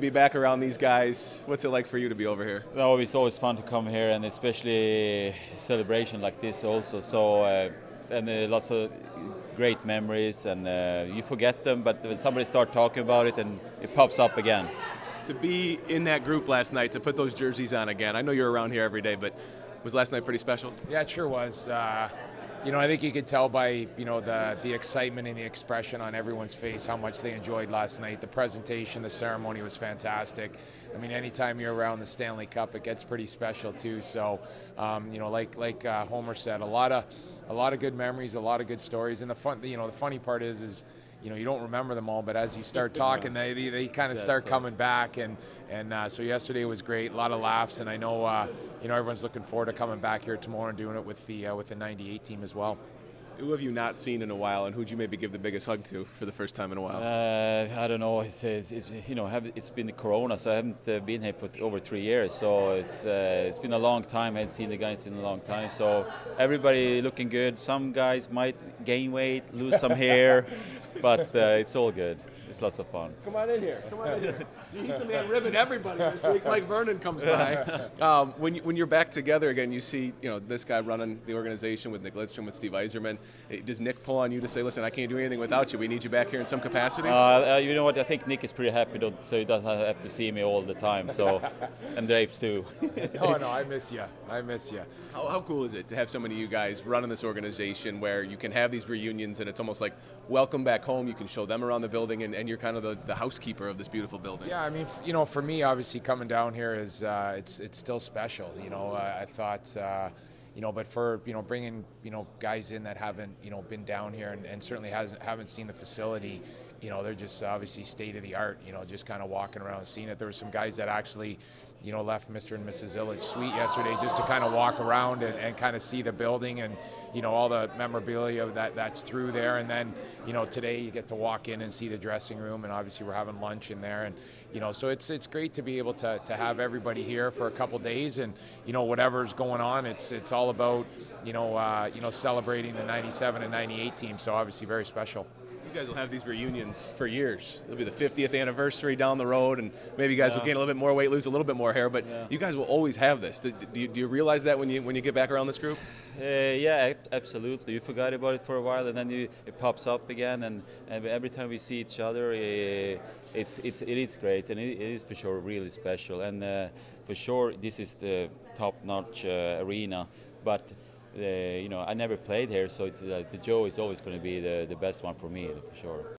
Be back around these guys. What's it like for you to be over here? No, it's always fun to come here, and especially celebration like this also. So, uh, and uh, lots of great memories, and uh, you forget them, but when somebody start talking about it, and it pops up again. To be in that group last night, to put those jerseys on again. I know you're around here every day, but was last night pretty special? Yeah, it sure was. Uh, you know, I think you could tell by you know the the excitement and the expression on everyone's face how much they enjoyed last night. The presentation, the ceremony was fantastic. I mean, anytime you're around the Stanley Cup, it gets pretty special too. So, um, you know, like like uh, Homer said, a lot of a lot of good memories, a lot of good stories, and the fun. You know, the funny part is is you know you don't remember them all, but as you start talking, they they, they kind of start coming back. And and uh, so yesterday was great, a lot of laughs, and I know uh, you know everyone's looking forward to coming back here tomorrow and doing it with the uh, with the '98 team as well. Who have you not seen in a while, and who'd you maybe give the biggest hug to for the first time in a while? Uh, I don't know. It's, it's, it's you know have, it's been the Corona, so I haven't uh, been here for over three years. So it's uh, it's been a long time. I haven't seen the guys in a long time. So everybody looking good. Some guys might gain weight, lose some hair, but uh, it's all good. It's lots of fun. Come on in here. Come on in here. He's the man ribbing everybody this week. Mike Vernon comes by. Um, when, you, when you're back together again, you see you know this guy running the organization with Nick Lidstrom, with Steve Yzerman. Does Nick pull on you to say, listen, I can't do anything without you. We need you back here in some capacity? Uh, uh, you know what? I think Nick is pretty happy, so he doesn't have to see me all the time. So, and Drapes too. no, no, I miss you. I miss you. How, how cool is it to have so many of you guys running this organization where you can have these reunions and it's almost like welcome back home. You can show them around the building and, and you're kind of the, the housekeeper of this beautiful building. Yeah, I mean, you know, for me, obviously coming down here is uh, it's it's still special. You know, uh, I thought. Uh, you know, but for you know bringing you know guys in that haven't you know been down here and, and certainly hasn't haven't seen the facility, you know, they're just obviously state of the art. You know, just kind of walking around seeing it. There were some guys that actually, you know, left Mr. and Mrs. Ilitch suite yesterday just to kind of walk around and, and kind of see the building and you know all the memorabilia that that's through there. And then you know today you get to walk in and see the dressing room, and obviously we're having lunch in there, and you know so it's it's great to be able to, to have everybody here for a couple days, and you know whatever's going on, it's it's all about you know uh, you know celebrating the '97 and '98 team. So obviously very special guys will have these reunions for years. It'll be the 50th anniversary down the road, and maybe you guys yeah. will gain a little bit more weight, lose a little bit more hair, but yeah. you guys will always have this. Do, do, you, do, you, realize that when you when you get back around this group? Uh, yeah, absolutely. You forgot about it for a while, and then you, it pops up again, and, and every time we see each other, uh, it's it's it is great, and it, it is for sure really special, and uh, for sure this is the top-notch uh, arena, but you know, I never played here, so uh, the Joe is always going to be the, the best one for me, for sure.